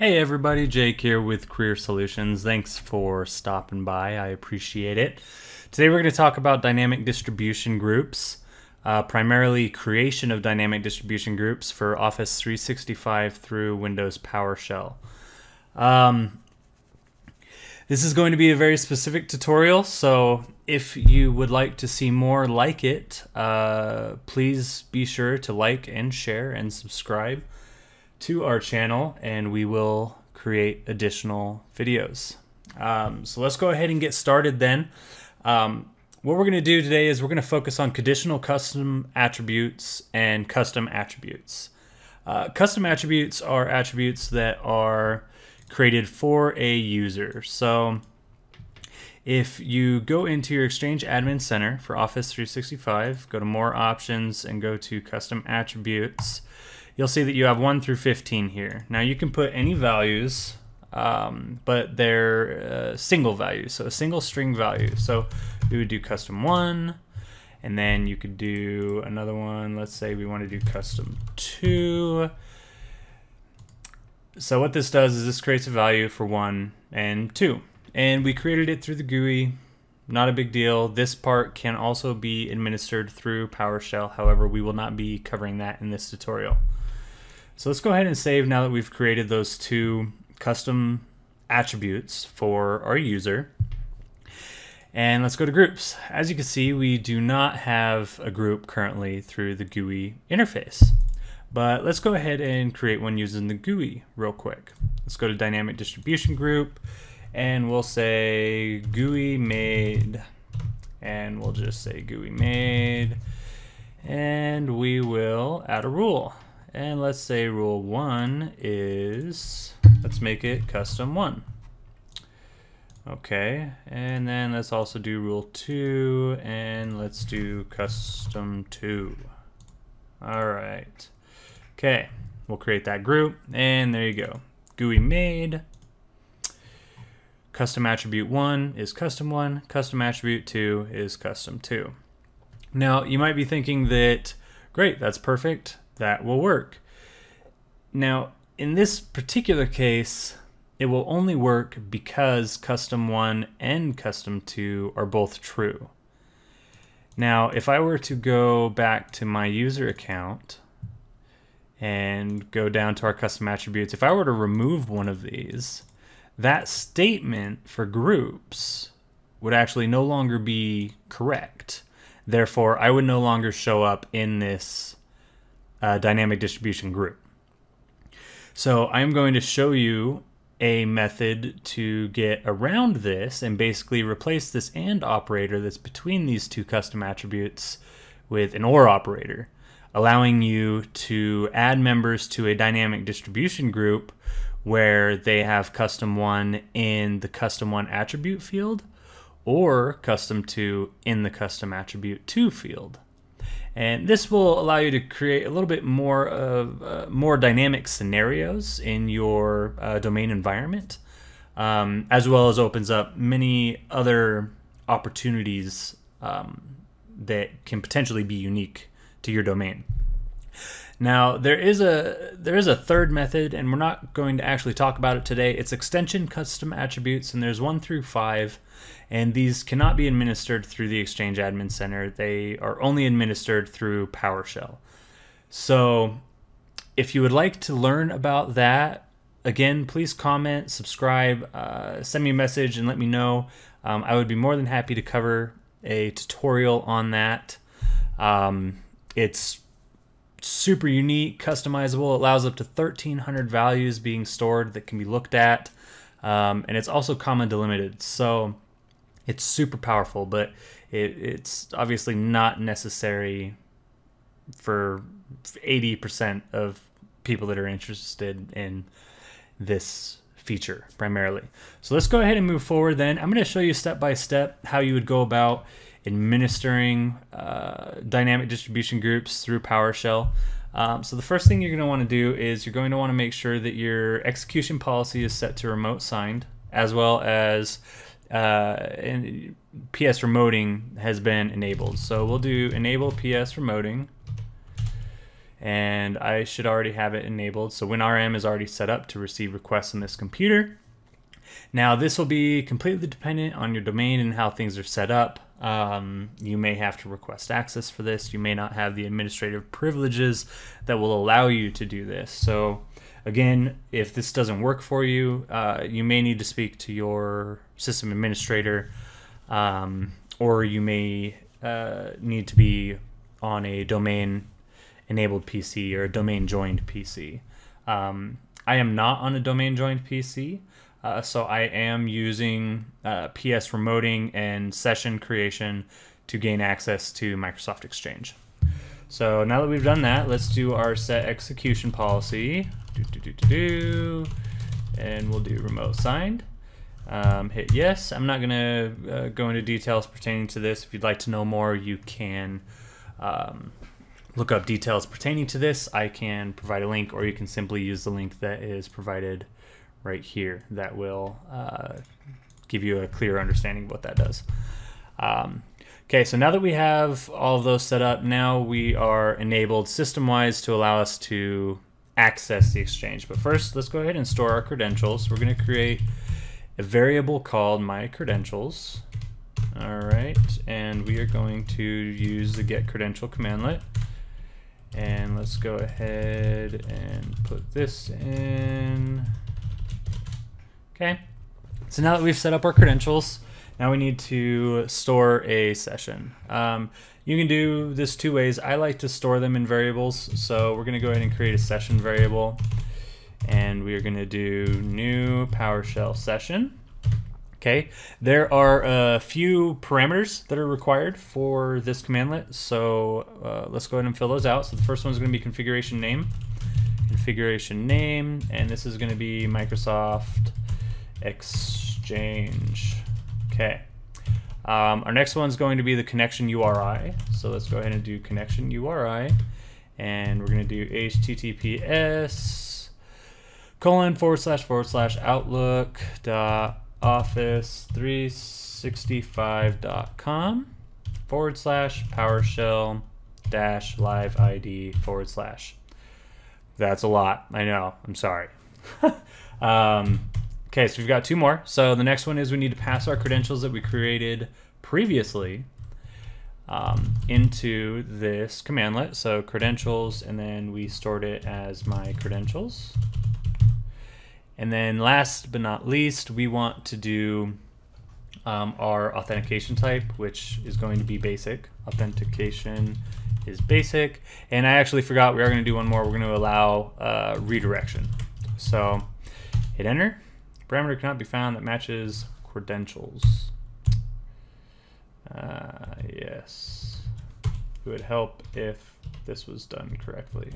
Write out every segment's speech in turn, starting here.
Hey everybody, Jake here with Creer Solutions. Thanks for stopping by. I appreciate it. Today we're going to talk about dynamic distribution groups, uh, primarily creation of dynamic distribution groups for Office 365 through Windows PowerShell. Um, this is going to be a very specific tutorial, so if you would like to see more like it, uh, please be sure to like and share and subscribe to our channel and we will create additional videos. Um, so let's go ahead and get started then. Um, what we're going to do today is we're going to focus on conditional custom attributes and custom attributes. Uh, custom attributes are attributes that are created for a user. So if you go into your Exchange Admin Center for Office 365, go to More Options and go to Custom Attributes, you'll see that you have 1 through 15 here. Now you can put any values, um, but they're uh, single values, so a single string value. So we would do custom 1, and then you could do another one. Let's say we want to do custom 2. So what this does is this creates a value for 1 and 2. And we created it through the GUI, not a big deal. This part can also be administered through PowerShell. However, we will not be covering that in this tutorial. So let's go ahead and save now that we've created those two custom attributes for our user. And let's go to groups. As you can see, we do not have a group currently through the GUI interface. But let's go ahead and create one using the GUI real quick. Let's go to dynamic distribution group and we'll say GUI made and we'll just say GUI made and we will add a rule. And let's say rule one is, let's make it custom one. Okay, and then let's also do rule two, and let's do custom two. All right. Okay, we'll create that group, and there you go. GUI made. Custom attribute one is custom one. Custom attribute two is custom two. Now, you might be thinking that, great, that's perfect that will work. Now, in this particular case, it will only work because custom 1 and custom 2 are both true. Now, if I were to go back to my user account and go down to our custom attributes, if I were to remove one of these, that statement for groups would actually no longer be correct. Therefore, I would no longer show up in this uh, dynamic distribution group. So I'm going to show you a method to get around this and basically replace this AND operator that's between these two custom attributes with an OR operator, allowing you to add members to a dynamic distribution group where they have custom 1 in the custom 1 attribute field or custom 2 in the custom attribute 2 field. And this will allow you to create a little bit more of uh, more dynamic scenarios in your uh, domain environment, um, as well as opens up many other opportunities um, that can potentially be unique to your domain. Now there is a there is a third method, and we're not going to actually talk about it today. It's extension custom attributes, and there's one through five, and these cannot be administered through the Exchange Admin Center. They are only administered through PowerShell. So, if you would like to learn about that, again, please comment, subscribe, uh, send me a message, and let me know. Um, I would be more than happy to cover a tutorial on that. Um, it's super unique, customizable. It allows up to 1,300 values being stored that can be looked at. Um, and it's also comma delimited. So it's super powerful, but it, it's obviously not necessary for 80% of people that are interested in this feature primarily. So let's go ahead and move forward then. I'm going to show you step by step how you would go about administering uh, dynamic distribution groups through PowerShell. Um, so the first thing you're going to want to do is you're going to want to make sure that your execution policy is set to remote signed, as well as uh, PS remoting has been enabled. So we'll do enable PS remoting. and I should already have it enabled. So WinRM is already set up to receive requests on this computer. Now this will be completely dependent on your domain and how things are set up. Um, you may have to request access for this. You may not have the administrative privileges that will allow you to do this. So again, if this doesn't work for you, uh, you may need to speak to your system administrator um, or you may uh, need to be on a domain enabled PC or a domain joined PC. Um, I am not on a domain joined PC. Uh, so I am using uh, PS remoting and session creation to gain access to Microsoft Exchange. So now that we've done that, let's do our set execution policy. Do, do, do, and we'll do remote signed. Um, hit yes. I'm not going to uh, go into details pertaining to this. If you'd like to know more, you can um, look up details pertaining to this. I can provide a link, or you can simply use the link that is provided right here that will uh, give you a clear understanding of what that does. Um, okay, so now that we have all of those set up, now we are enabled system-wise to allow us to access the exchange. But first, let's go ahead and store our credentials. We're going to create a variable called my credentials. All right, and we are going to use the get credential commandlet. And let's go ahead and put this in. Okay, so now that we've set up our credentials, now we need to store a session. Um, you can do this two ways. I like to store them in variables, so we're gonna go ahead and create a session variable, and we are gonna do new PowerShell session. Okay, there are a few parameters that are required for this commandlet, so uh, let's go ahead and fill those out. So the first one is going to be configuration name, configuration name, and this is going to be Microsoft Exchange. Okay. Um, our next one is going to be the connection URI. So let's go ahead and do connection URI. And we're going to do HTTPS colon forward slash forward slash outlook dot office 365.com forward slash PowerShell dash live ID forward slash. That's a lot. I know. I'm sorry. um, Okay, so we've got two more. So the next one is we need to pass our credentials that we created previously um, into this commandlet. So credentials, and then we stored it as my credentials. And then last but not least, we want to do um, our authentication type, which is going to be basic. Authentication is basic. And I actually forgot we are going to do one more. We're going to allow uh, redirection. So hit enter. Parameter cannot be found that matches credentials. Uh, yes. It would help if this was done correctly.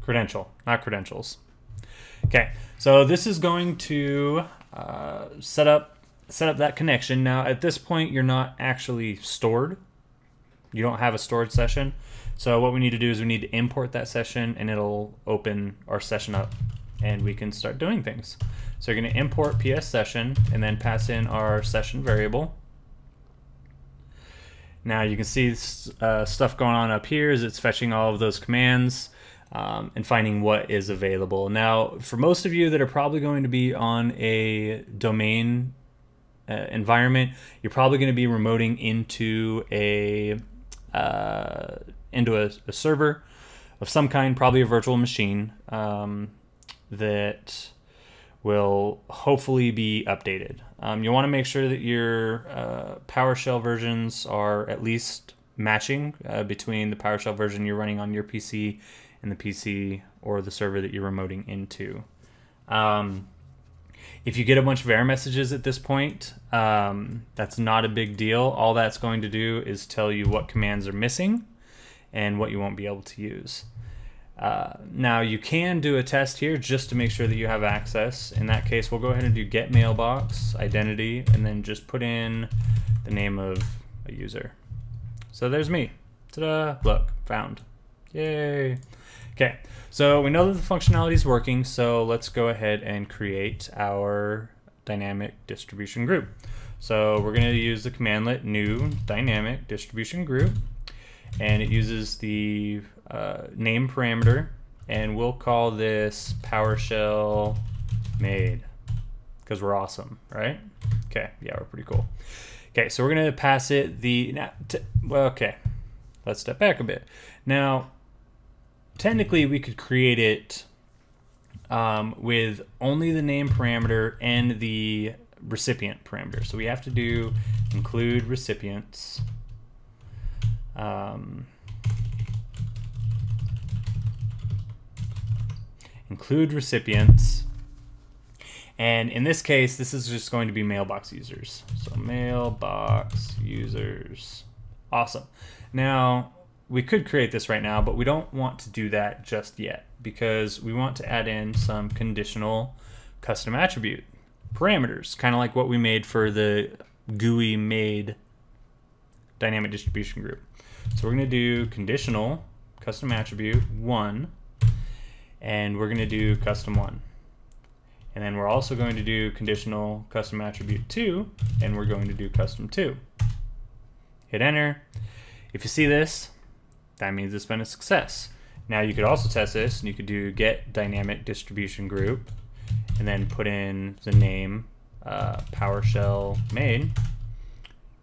Credential, not credentials. Okay, so this is going to uh, set up set up that connection. Now, at this point, you're not actually stored. You don't have a stored session. So what we need to do is we need to import that session and it'll open our session up and we can start doing things. So you're going to import PS session and then pass in our session variable. Now you can see uh, stuff going on up here as it's fetching all of those commands um, and finding what is available. Now, for most of you that are probably going to be on a domain uh, environment, you're probably going to be remoting into a uh, into a, a, server of some kind, probably a virtual machine um, that will hopefully be updated. Um, you want to make sure that your uh, PowerShell versions are at least matching uh, between the PowerShell version you're running on your PC and the PC or the server that you're remoting into. Um, if you get a bunch of error messages at this point, um, that's not a big deal. All that's going to do is tell you what commands are missing and what you won't be able to use. Uh, now you can do a test here just to make sure that you have access. In that case, we'll go ahead and do get mailbox identity and then just put in the name of a user. So there's me. Ta-da! Look, found. Yay! Okay, so we know that the functionality is working, so let's go ahead and create our dynamic distribution group. So we're going to use the commandlet new dynamic distribution group and it uses the uh, name parameter, and we'll call this PowerShell made because we're awesome, right? Okay, yeah, we're pretty cool. Okay, so we're gonna pass it the now. well, okay, let's step back a bit. Now, technically, we could create it um, with only the name parameter and the recipient parameter. So we have to do include recipients. Um, include recipients. And in this case, this is just going to be mailbox users. So mailbox users. Awesome. Now, we could create this right now, but we don't want to do that just yet because we want to add in some conditional custom attribute parameters, kind of like what we made for the GUI made dynamic distribution group. So we're going to do conditional custom attribute one, and we're going to do custom one. And then we're also going to do conditional custom attribute two, and we're going to do custom two. Hit enter. If you see this, that means it's been a success. Now you could also test this, and you could do get dynamic distribution group, and then put in the name uh, PowerShell made,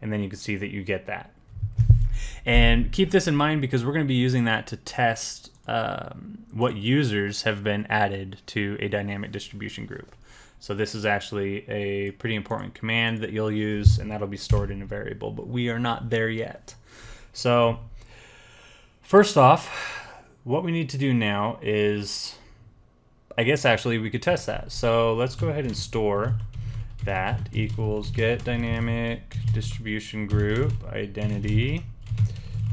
and then you can see that you get that. And keep this in mind because we're going to be using that to test um, what users have been added to a dynamic distribution group. So this is actually a pretty important command that you'll use and that'll be stored in a variable, but we are not there yet. So first off, what we need to do now is, I guess actually we could test that. So let's go ahead and store that equals get dynamic distribution group identity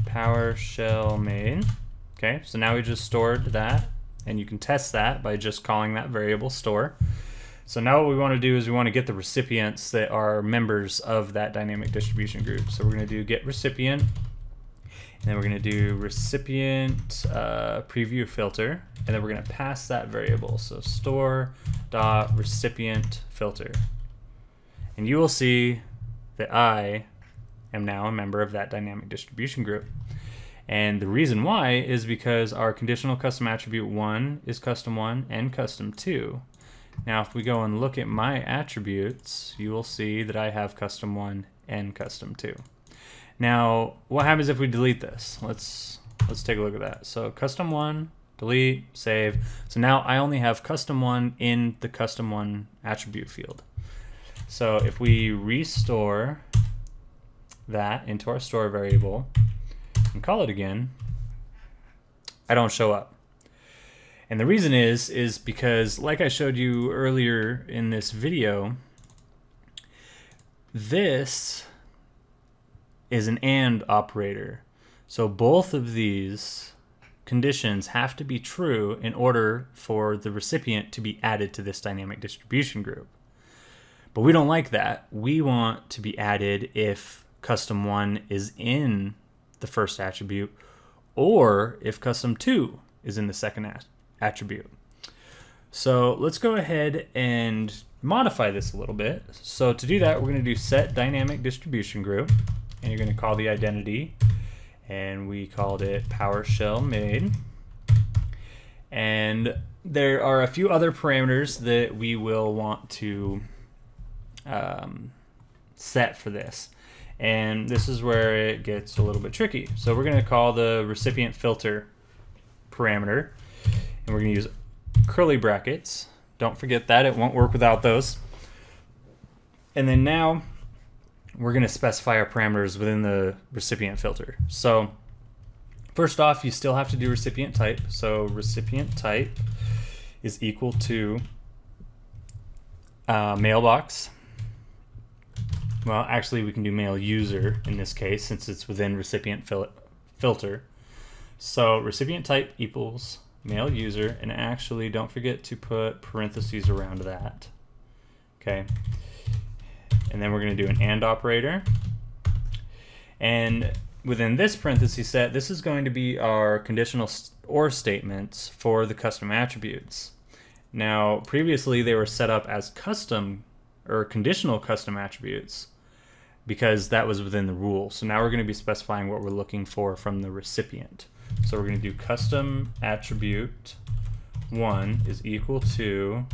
PowerShell made. Okay, so now we just stored that and you can test that by just calling that variable store. So now what we want to do is we want to get the recipients that are members of that dynamic distribution group. So we're going to do get recipient and then we're going to do recipient uh, preview filter and then we're going to pass that variable. So store dot recipient filter. And you will see that I am now a member of that dynamic distribution group. And the reason why is because our conditional custom attribute 1 is custom 1 and custom 2. Now if we go and look at my attributes, you will see that I have custom 1 and custom 2. Now, what happens if we delete this? Let's let's take a look at that. So custom 1, delete, save. So now I only have custom 1 in the custom 1 attribute field. So if we restore that into our store variable, and call it again, I don't show up. And the reason is, is because like I showed you earlier in this video, this is an AND operator. So both of these conditions have to be true in order for the recipient to be added to this dynamic distribution group. But we don't like that. We want to be added if custom 1 is in the first attribute, or if custom 2 is in the second attribute. So let's go ahead and modify this a little bit. So to do that, we're going to do set dynamic distribution group, and you're going to call the identity, and we called it PowerShell made. And there are a few other parameters that we will want to um, set for this. And this is where it gets a little bit tricky. So we're going to call the recipient filter parameter, and we're going to use curly brackets. Don't forget that, it won't work without those. And then now we're going to specify our parameters within the recipient filter. So first off, you still have to do recipient type. So recipient type is equal to uh, mailbox well, actually, we can do mail user in this case since it's within recipient fil filter. So recipient type equals mail user, and actually don't forget to put parentheses around that. Okay. And then we're going to do an AND operator. And within this parenthesis set, this is going to be our conditional OR statements for the custom attributes. Now, previously they were set up as custom or conditional custom attributes. Because that was within the rule. So now we're going to be specifying what we're looking for from the recipient. So we're going to do custom attribute one is equal to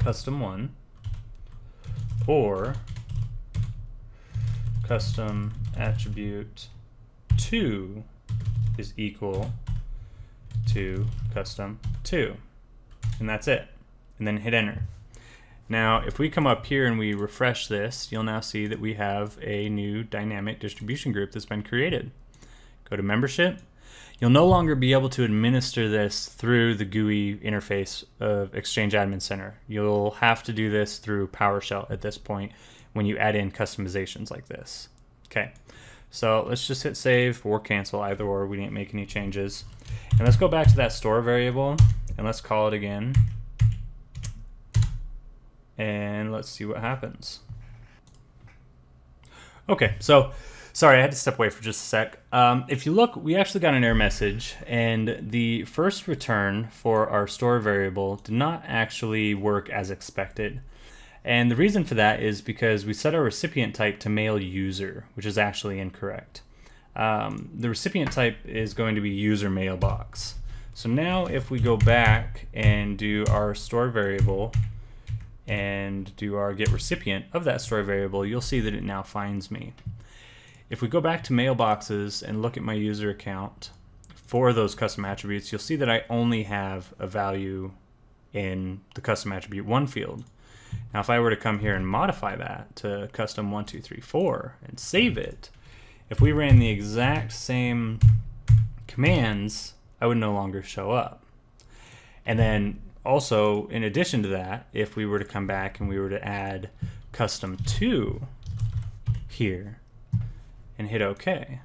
custom one or custom attribute 2 is equal to custom 2. And that's it. And then hit enter. Now, if we come up here and we refresh this, you'll now see that we have a new dynamic distribution group that's been created. Go to membership. You'll no longer be able to administer this through the GUI interface of Exchange Admin Center. You'll have to do this through PowerShell at this point when you add in customizations like this. Okay, so let's just hit save or cancel, either or, we didn't make any changes. And let's go back to that store variable and let's call it again. And let's see what happens. Okay, so sorry, I had to step away for just a sec. Um, if you look, we actually got an error message, and the first return for our store variable did not actually work as expected. And the reason for that is because we set our recipient type to mail user, which is actually incorrect. Um, the recipient type is going to be user mailbox. So now if we go back and do our store variable and do our get recipient of that store variable, you'll see that it now finds me. If we go back to mailboxes and look at my user account for those custom attributes, you'll see that I only have a value in the custom attribute one field. Now, if I were to come here and modify that to custom 1234 and save it, if we ran the exact same commands, I would no longer show up. And then also, in addition to that, if we were to come back and we were to add custom 2 here and hit OK,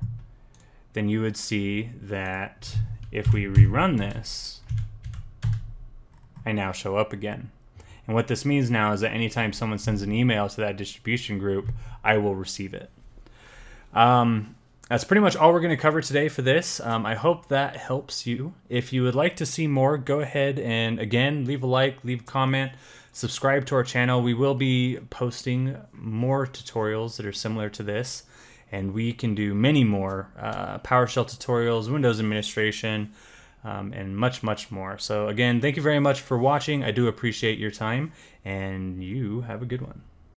then you would see that if we rerun this, I now show up again. And what this means now is that anytime someone sends an email to that distribution group, I will receive it. Um, that's pretty much all we're going to cover today for this. Um, I hope that helps you. If you would like to see more, go ahead and again, leave a like, leave a comment, subscribe to our channel. We will be posting more tutorials that are similar to this, and we can do many more uh, PowerShell tutorials, Windows administration, um, and much, much more. So, again, thank you very much for watching. I do appreciate your time, and you have a good one.